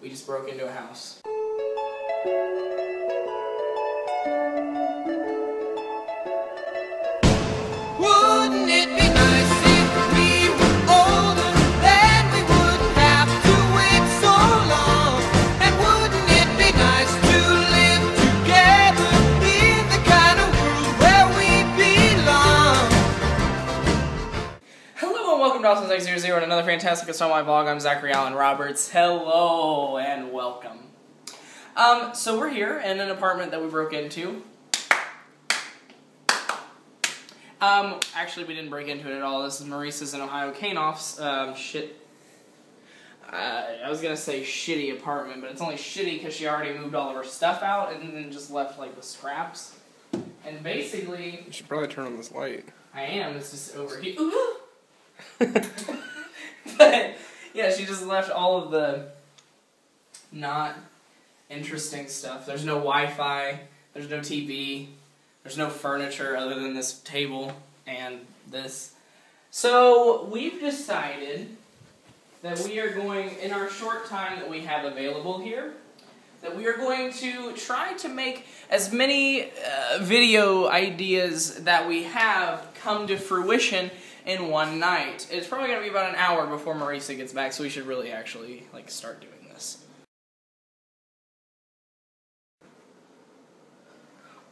We just broke into a house. CrossFitX00 and another fantastic install my blog. I'm Zachary Allen Roberts. Hello and welcome. Um, so we're here in an apartment that we broke into. Um, actually we didn't break into it at all. This is Marisa's and Ohio Canoff's, um, shit. Uh, I was gonna say shitty apartment, but it's only shitty because she already moved all of her stuff out and then just left, like, the scraps. And basically... You should probably turn on this light. I am, it's just over here. but yeah, she just left all of the not interesting stuff. There's no Wi-Fi. There's no TV. There's no furniture other than this table and this. So we've decided that we are going, in our short time that we have available here, that we are going to try to make as many uh, video ideas that we have come to fruition in one night. It's probably going to be about an hour before Marisa gets back, so we should really actually like start doing this.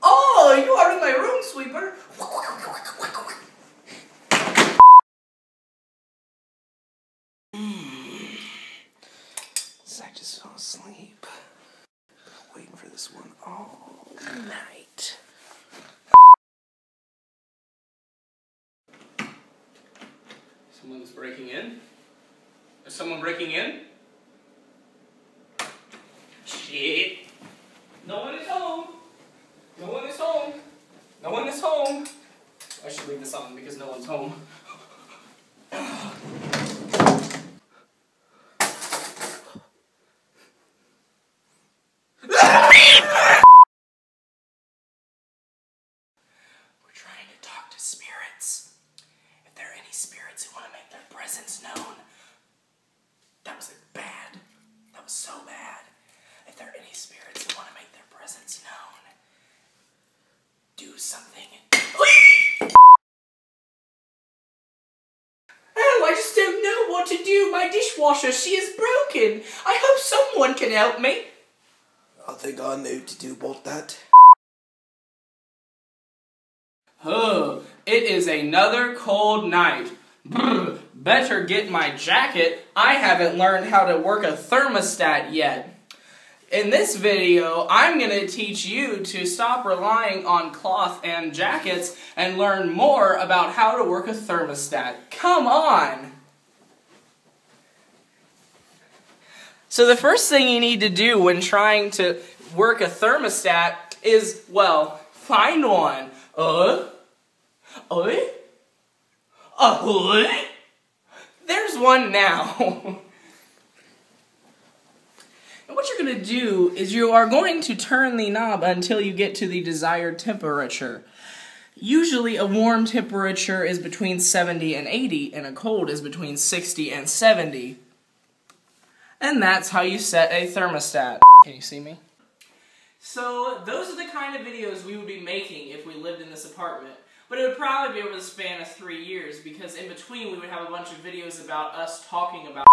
Oh, you are in my room, sweeper. Hmm. Zach just fell asleep. Waiting for this one all night. Breaking in. Is someone breaking in? Shit. No one is home. No one is home. No one is home. I should leave this on because no one's home. We're trying to talk to spirits. If there are any spirits who want to make their presence known, that was like bad. That was so bad. If there are any spirits who want to make their presence known, do something. Oh, I just don't know what to do. My dishwasher, she is broken. I hope someone can help me. I think I know to do about that. Oh, it is another cold night. Brr, better get my jacket. I haven't learned how to work a thermostat yet. In this video, I'm going to teach you to stop relying on cloth and jackets and learn more about how to work a thermostat. Come on! So the first thing you need to do when trying to work a thermostat is, well, find one. Uh, Oi? Ahoy? There's one now. and what you're going to do is you are going to turn the knob until you get to the desired temperature. Usually a warm temperature is between 70 and 80 and a cold is between 60 and 70. And that's how you set a thermostat. Can you see me? So those are the kind of videos we would be making if we lived in this apartment. But it would probably be over the span of three years because in between we would have a bunch of videos about us talking about